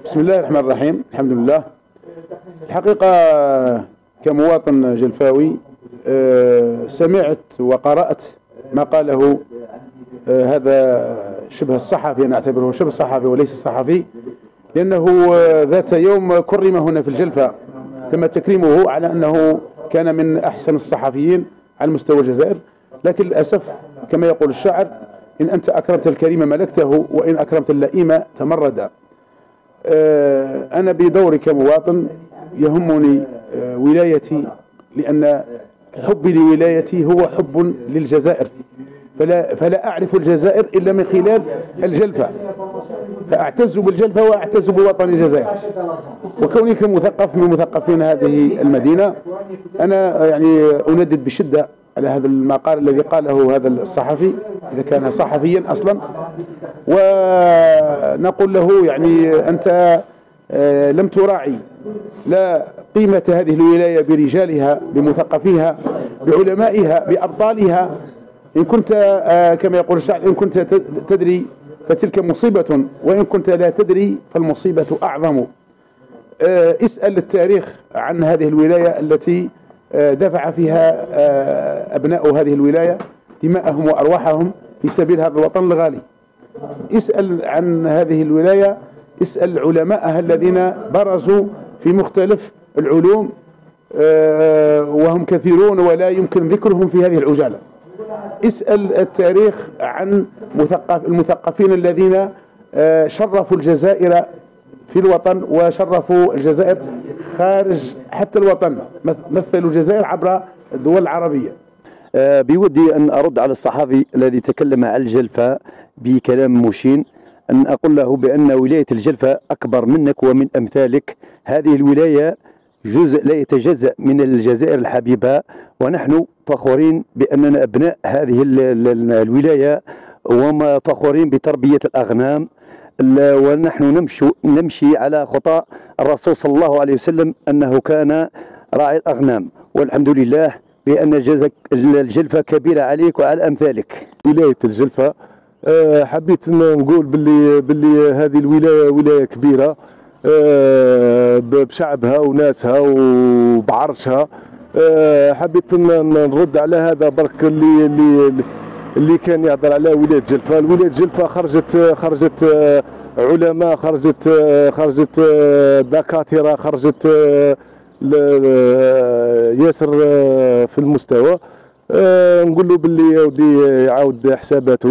بسم الله الرحمن الرحيم. الحمد لله. الحقيقة كمواطن جلفاوي آه، سمعت وقرأت ما قاله آه، هذا شبه الصحفي أنا أعتبره شبه الصحفي وليس الصحفي لأنه آه، ذات يوم كرم هنا في الجلفة. تم تكريمه على أنه كان من أحسن الصحفيين على مستوى الجزائر. لكن للأسف كما يقول الشاعر إن أنت أكرمت الكريم ملكته وإن أكرمت اللئيم تمرد أنا بدوري كمواطن يهمني ولايتي لأن حبي لولايتي هو حب للجزائر. فلا, فلا أعرف الجزائر إلا من خلال الجلفة. فأعتز بالجلفة وأعتز بوطن الجزائر. وكوني كمثقف من مثقفين هذه المدينة أنا يعني أندد بشدة على هذا المقال الذي قاله هذا الصحفي إذا كان صحفيا أصلا. ونقول له يعني أنت آه، لم تراعي لا قيمة هذه الولاية برجالها بمثقفيها بعلمائها بأبطالها. إن كنت آه، كما يقول الشاعر إن كنت تدري فتلك مصيبة وإن كنت لا تدري فالمصيبة أعظم. آه، اسأل التاريخ عن هذه الولاية التي دفع فيها أبناء هذه الولاية دماءهم وأرواحهم في سبيل هذا الوطن الغالي. اسأل عن هذه الولاية اسأل علماءها الذين برزوا في مختلف العلوم وهم كثيرون ولا يمكن ذكرهم في هذه العجالة. اسأل التاريخ عن مثقف المثقفين الذين آه، شرفوا الجزائر في الوطن وشرفوا الجزائر خارج حتى الوطن مثلوا الجزائر عبر الدول العربية. آه، بودي أن أرد على الصحفي الذي تكلم عن الجلفة بكلام مشين أن أقول له بأن ولاية الجلفة أكبر منك ومن أمثالك. هذه الولاية جزء لا يتجزأ من الجزائر الحبيبة ونحن فخورين بأننا أبناء هذه الولاية وفخورين بتربية الأغنام. ونحن نمشي, نمشي على خطى الرسول صلى الله عليه وسلم أنه كان راعي الأغنام. والحمد لله بأن الجلفة كبيرة عليك وعلى أمثالك. ولاية الجلفة آه، حبيت نقول باللي باللي هذه الولاية ولاية كبيرة آه، بشعبها وناسها وبعرشها. آه، حبيت نرد على هذا برك اللي اللي اللي كان يهضر على ولايه جلفة، ولايه جلفة خرجت خرجت آه، علماء خرجت خرجت دكاترة خرجت ياسر في المستوى. نقول له باللي ودي يعاود حساباته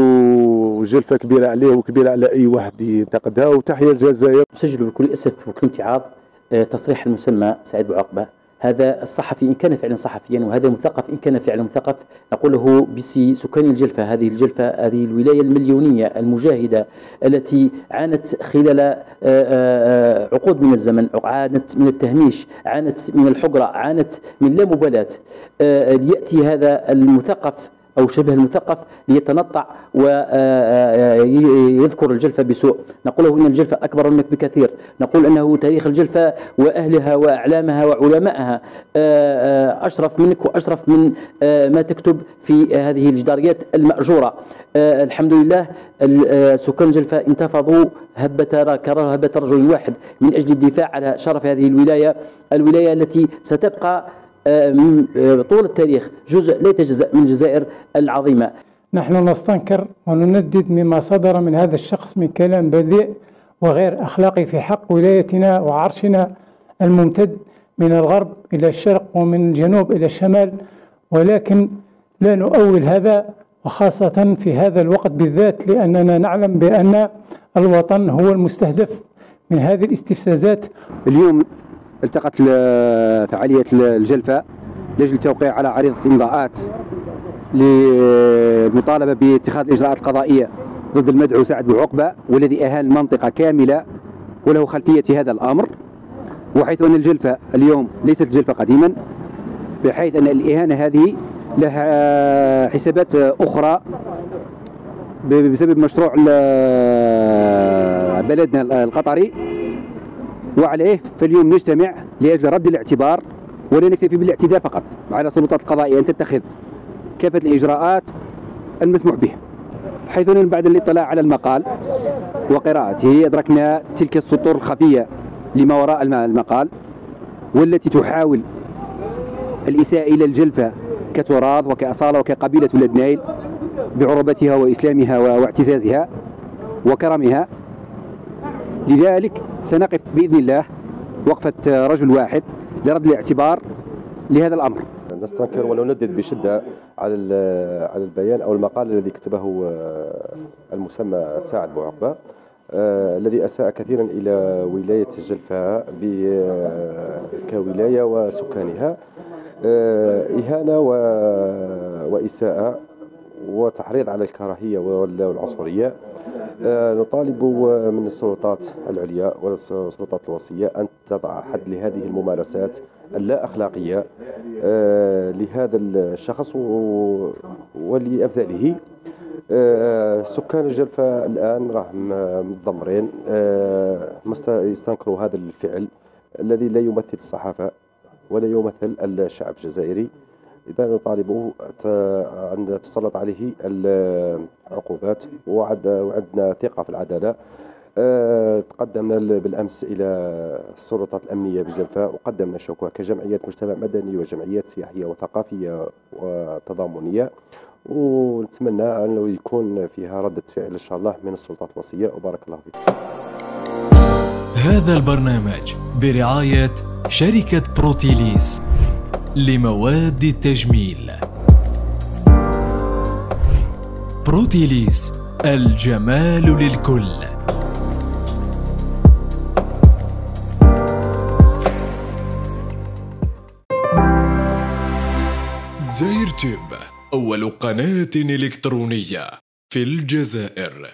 وجلفة كبيرة عليه وكبيرة على أي واحد ينتقدها. وتحية للجزائر. سجلوا بكل أسف وبكل امتعاض تصريح المسمى سعيد بوعقبه هذا الصحفي إن كان فعلا صحفيا وهذا المثقف إن كان فعلا مثقف نقول له بسي سكان الجلفة هذه الجلفة هذه الولاية المليونية المجاهدة التي عانت خلال آه، آه، عقود من الزمن عانت من التهميش عانت من الحجرة عانت من لا مبالاة. آه، ليأتي هذا المثقف أو شبه المثقف ليتنطع ويذكر الجلفة بسوء. نقول له إن الجلفة أكبر منك بكثير. نقول أنه تاريخ الجلفة وأهلها وأعلامها وعلمائها أشرف منك وأشرف من ما تكتب في هذه الجداريات المأجورة. الحمد لله سكان الجلفة انتفضوا هبة كره هبة رجل واحد من أجل الدفاع على شرف هذه الولاية الولاية التي ستبقى آه، آه، طول التاريخ جزء لا يتجزأ من الجزائر العظيمة. نحن نستنكر ونندد مما صدر من هذا الشخص من كلام بذيء وغير أخلاقي في حق ولايتنا وعرشنا الممتد من الغرب إلى الشرق ومن الجنوب إلى الشمال ولكن لا نؤول هذا وخاصة في هذا الوقت بالذات لأننا نعلم بأن الوطن هو المستهدف من هذه الاستفزازات. اليوم التقت فعالية الجلفة لأجل التوقيع على عريضة إمضاءات للمطالبة باتخاذ الإجراءات القضائية ضد المدعو سعد بوعقبة والذي أهان المنطقة كاملة وله خلفية هذا الأمر وحيث أن الجلفة اليوم ليست الجلفة قديما بحيث أن الإهانة هذه لها حسابات أخرى بسبب مشروع بلدنا القطري. وعليه فاليوم نجتمع لأجل رد الاعتبار ولا نكتفي بالاعتداء فقط على السلطات القضائية أن تتخذ كافة الإجراءات المسموح بها حيث أن بعد الاطلاع على المقال وقراءته أدركنا تلك السطور الخفية لما وراء المقال والتي تحاول الإساءة إلى الجلفة كتراث وكأصالة وكقبيلة ولاد نايل بعربتها وإسلامها واعتزازها وكرمها. لذلك سنقف بإذن الله وقفة رجل واحد لرد الاعتبار لهذا الأمر. نستنكر ونندد بشدة على على البيان أو المقال الذي كتبه آه، المسمى ساعد بوعقبة آه الذي أساء كثيرا إلى ولاية الجلفاء آه، كولاية وسكانها إهانة وإساءة وتحريض على الكراهية والعنصرية آه، نطالب من السلطات العليا والسلطات الوصية أن تضع حد لهذه الممارسات اللا أخلاقية آه، لهذا الشخص ولأمثاله آه، سكان الجلفة الآن راهم متضمرين يستنكروا هذا الفعل الذي لا يمثل الصحافة ولا يمثل الشعب الجزائري. إذا نطالبه أن تسلط عليه العقوبات. وعندنا ثقة في العدالة. أه، تقدمنا بالأمس إلى السلطات الأمنية بالجلفة وقدمنا شكوى كجمعيات مجتمع مدني وجمعيات سياحية وثقافية وتضامنية. ونتمنى انه يكون فيها ردة فعل إن شاء الله من السلطات الوصية. وبارك الله فيكم. هذا البرنامج برعاية شركة بروتيليس. لمواد التجميل. بروتيليس الجمال للكل. زاير تيب أول قناة إلكترونية في الجزائر.